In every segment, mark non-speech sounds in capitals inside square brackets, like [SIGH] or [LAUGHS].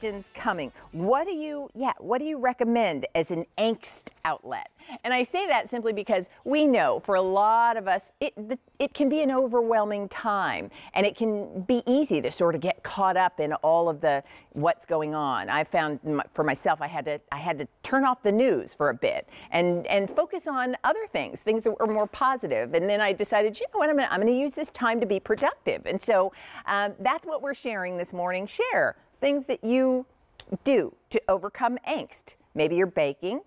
questions coming. What do you, yeah, what do you recommend as an angst outlet? And I say that simply because we know for a lot of us, it, it can be an overwhelming time and it can be easy to sort of get caught up in all of the what's going on. I found for myself, I had to, I had to turn off the news for a bit and, and focus on other things, things that were more positive. And then I decided, you know what, I'm I'm going to use this time to be productive. And so um, that's what we're sharing this morning. Share things that you do to overcome angst. Maybe you're baking.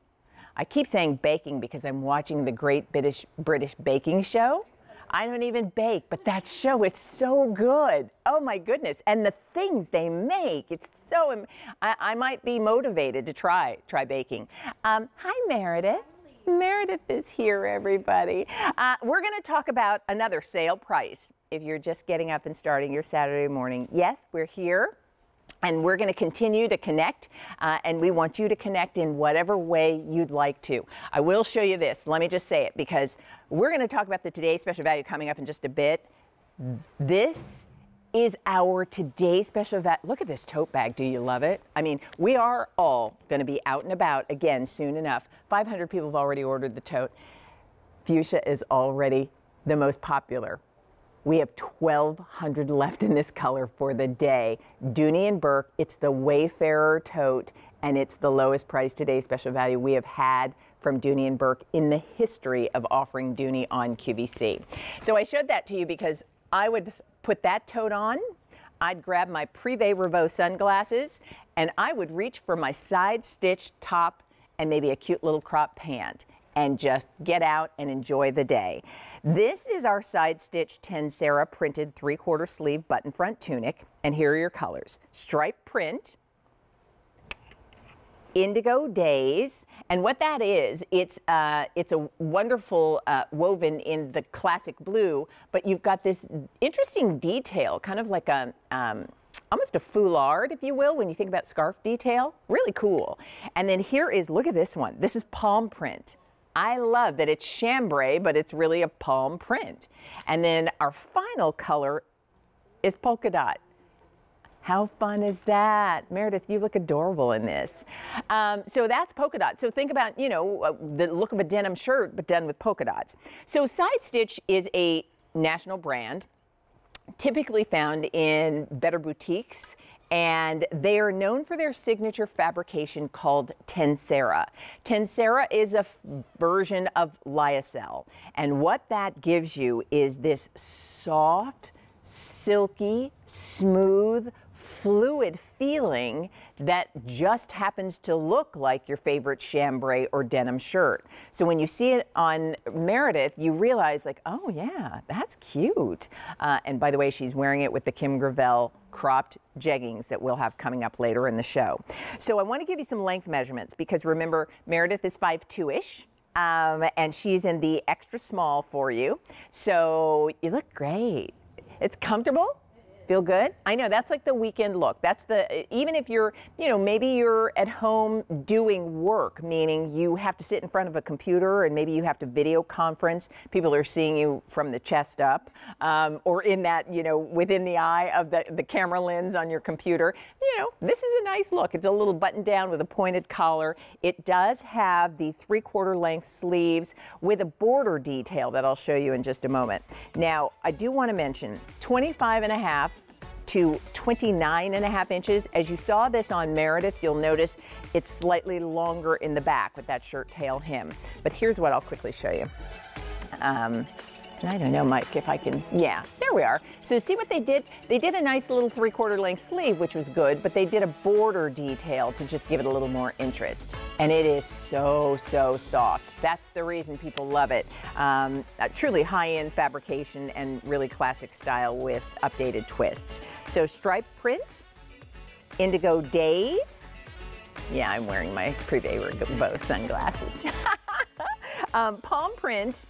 I keep saying baking because I'm watching the Great British, British Baking Show. I don't even bake, but that show, is so good. Oh my goodness. And the things they make, it's so, I, I might be motivated to try, try baking. Um, hi, Meredith. Meredith is here, everybody. Uh, we're going to talk about another sale price if you're just getting up and starting your Saturday morning. Yes, we're here. And we're going to continue to connect, uh, and we want you to connect in whatever way you'd like to. I will show you this. Let me just say it because we're going to talk about the Today Special Value coming up in just a bit. This is our today special value. Look at this tote bag. Do you love it? I mean, we are all going to be out and about again soon enough. 500 people have already ordered the tote. Fuchsia is already the most popular. We have 1,200 left in this color for the day. Dooney and Bourke, it's the Wayfarer tote, and it's the lowest price today special value we have had from Dooney and Bourke in the history of offering Dooney on QVC. So I showed that to you because I would put that tote on, I'd grab my Privé Revaux sunglasses, and I would reach for my side stitch top and maybe a cute little crop pant and just get out and enjoy the day. This is our side stitch Tencera printed three quarter sleeve button front tunic. And here are your colors. Stripe print, indigo days, and what that is, it's, uh, it's a wonderful uh, woven in the classic blue, but you've got this interesting detail, kind of like a, um, almost a foulard, if you will, when you think about scarf detail. Really cool. And then here is, look at this one. This is palm print. I love that it's chambray, but it's really a palm print. And then our final color is polka dot. How fun is that? Meredith, you look adorable in this. Um, so that's polka dot. So think about, you know, uh, the look of a denim shirt, but done with polka dots. So Side Stitch is a national brand, typically found in better boutiques and they are known for their signature fabrication called Tencera. Tencera is a version of lyocell, and what that gives you is this soft, silky, smooth, fluid feeling that just happens to look like your favorite chambray or denim shirt. So when you see it on Meredith, you realize like, oh yeah, that's cute. Uh, and by the way, she's wearing it with the Kim Gravel cropped jeggings that we'll have coming up later in the show. So I want to give you some length measurements because remember, Meredith is 5'2"-ish. Um, and she's in the extra small for you. So you look great. It's comfortable. Feel good? I know that's like the weekend look. That's the, even if you're, you know, maybe you're at home doing work, meaning you have to sit in front of a computer and maybe you have to video conference. People are seeing you from the chest up um, or in that, you know, within the eye of the, the camera lens on your computer. You know, this is a nice look. It's a little button down with a pointed collar. It does have the three quarter length sleeves with a border detail that I'll show you in just a moment. Now, I do want to mention 25 and a half to 29 and a half inches. As you saw this on Meredith, you'll notice it's slightly longer in the back with that shirt tail hem. But here's what I'll quickly show you. Um, I don't know, Mike, if I can, yeah, we are. So see what they did? They did a nice little three quarter length sleeve, which was good, but they did a border detail to just give it a little more interest. And it is so, so soft. That's the reason people love it. Um, truly high-end fabrication and really classic style with updated twists. So stripe print, indigo days. Yeah, I'm wearing my Privé Revaux sunglasses. [LAUGHS] um, palm print,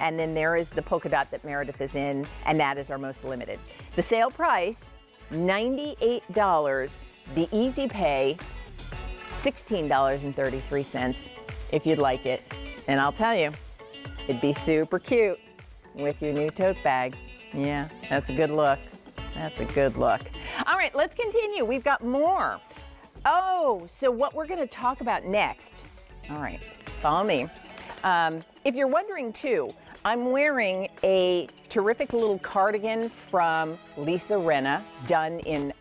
and then there is the polka dot that Meredith is in, and that is our most limited. The sale price, $98. The easy pay, $16.33 if you'd like it. And I'll tell you, it'd be super cute with your new tote bag. Yeah, that's a good look. That's a good look. All right, let's continue. We've got more. Oh, so what we're going to talk about next. All right, follow me. Um, if you're wondering too, I'm wearing a terrific little cardigan from Lisa Rinna, done in